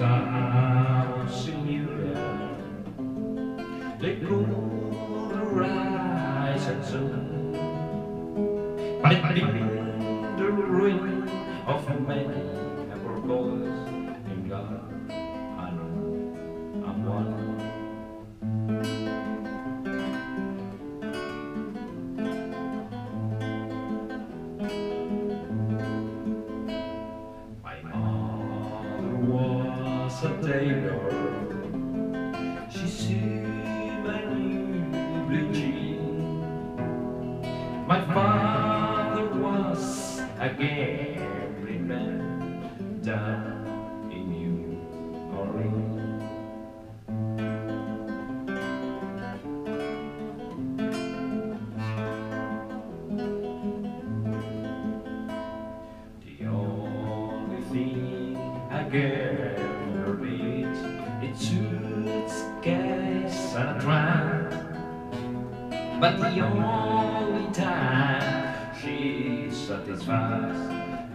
are senior. They cool the rise and soon. But it been the ruin of many ever boys in God. I know I'm one. Was a tailor. She sewed my new blue jean. My father was a gambling man down in New Orleans. The tramp. But the only time she satisfies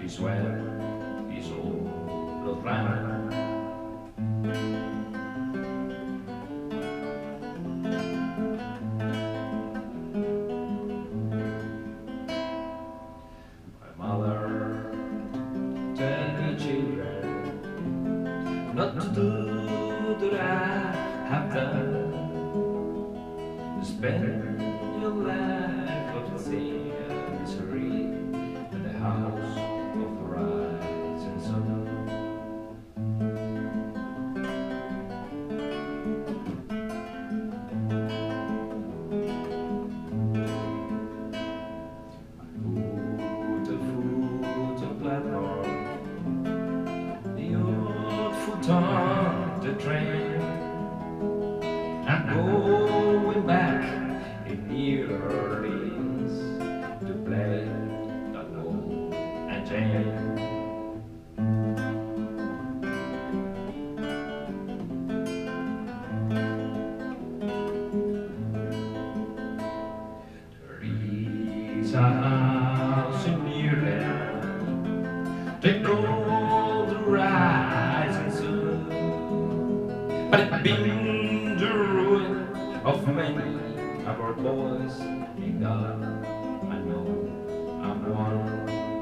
is when he's all around. My mother tell me children not to do that have done. Spend your life of sin and misery in the house of the rising sun. Put a foot on platform, the old foot on the train. New Orleans to play tango and jam. There is a house in New Orleans. They call the rising sun. But it been the ruin of many our boys, and God. I know I'm one.